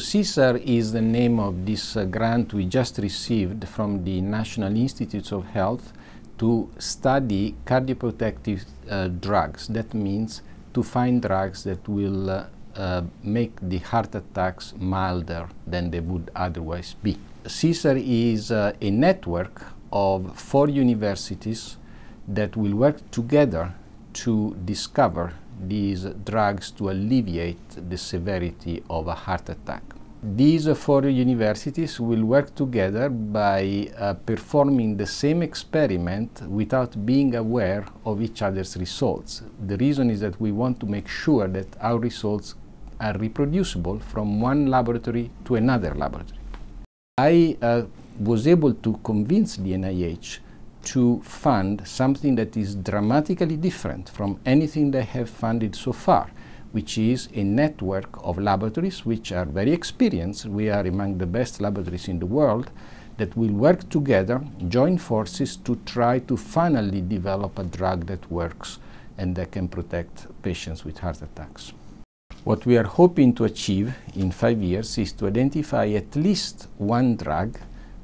CAESAR is the name of this uh, grant we just received from the National Institutes of Health to study cardioprotective uh, drugs. That means to find drugs that will uh, uh make the heart attacks milder than they would otherwise be. CAESAR is uh, a network of four universities that will work together to discover these drugs to alleviate the severity of a heart attack. These four universities will work together by uh, performing the same experiment without being aware of each other's results. The reason is that we want to make sure that our results are reproducible from one laboratory to another laboratory. I uh, was able to convince the NIH to fund something that is dramatically different from anything they have funded so far, which is a network of laboratories which are very experienced. We are among the best laboratories in the world that will work together, join forces to try to finally develop a drug that works and that can protect patients with heart attacks. What we are hoping to achieve in five years is to identify at least one drug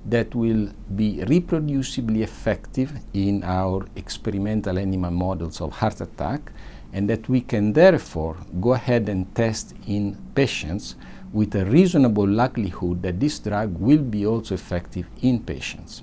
that will be reproducibly effective in our experimental animal models of heart attack and that we can therefore go ahead and test in patients with a reasonable likelihood that this drug will be also effective in patients.